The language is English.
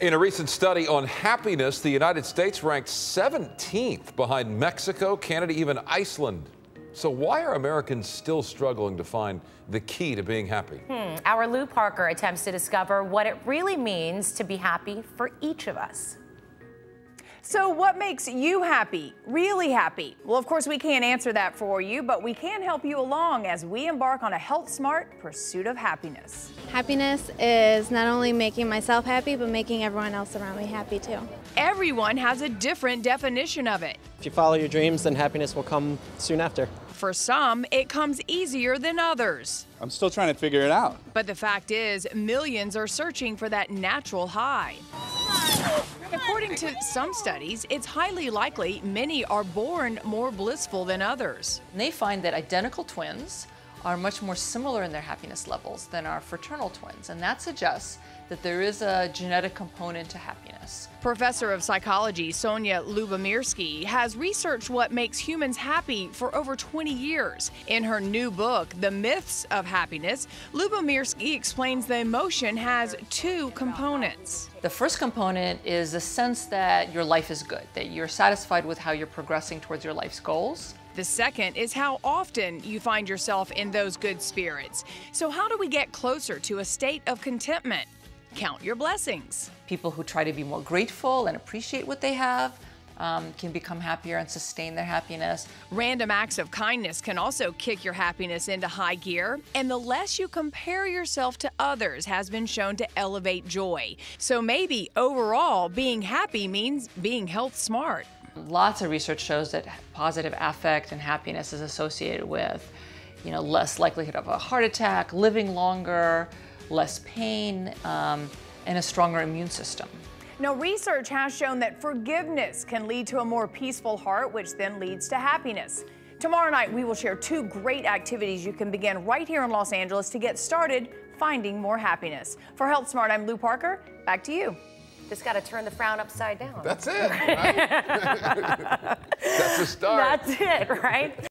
In a recent study on happiness, the United States ranked 17th behind Mexico, Canada, even Iceland. So, why are Americans still struggling to find the key to being happy? Hmm. Our Lu Parker attempts to discover what it really means to be happy for each of us. So, what makes you happy? Really happy? Well, of course, we can't answer that for you, but we can help you along as we embark on a health smart pursuit of happiness. Happiness is not only making myself happy, but making everyone else around me happy too. Everyone has a different definition of it. If you follow your dreams, then happiness will come soon after. For some, it comes easier than others. I'm still trying to figure it out. But the fact is, millions are searching for that natural high. According to some studies, it's highly likely many are born more blissful than others. And they find that identical twins are much more similar in their happiness levels than our fraternal twins, and that suggests that there is a genetic component to happiness. Professor of psychology Sonja Lyubomirsky has researched what makes humans happy for over 20 years. In her new book, The Myths of Happiness, Lyubomirsky explains the emotion has two components. The first component is the sense that your life is good, that you're satisfied with how you're progressing towards your life's goals. The second is how often you find yourself in those good spirits. So, how do we get closer to a state of contentment? Count your blessings. People who try to be more grateful and appreciate what they have um, can become happier and sustain their happiness. Random acts of kindness can also kick your happiness into high gear. And the less you compare yourself to others has been shown to elevate joy. So maybe overall, being happy means being health smart. Lots of research shows that positive affect and happiness is associated with, you know, less likelihood of a heart attack, living longer, less pain, um, and a stronger immune system. Now, research has shown that forgiveness can lead to a more peaceful heart, which then leads to happiness. Tomorrow night, we will share two great activities you can begin right here in Los Angeles to get started finding more happiness. For Health Smart, I'm Lu Parker. Back to you. Just got to turn the frown upside down. That's it. Right? That's a start. That's it, right?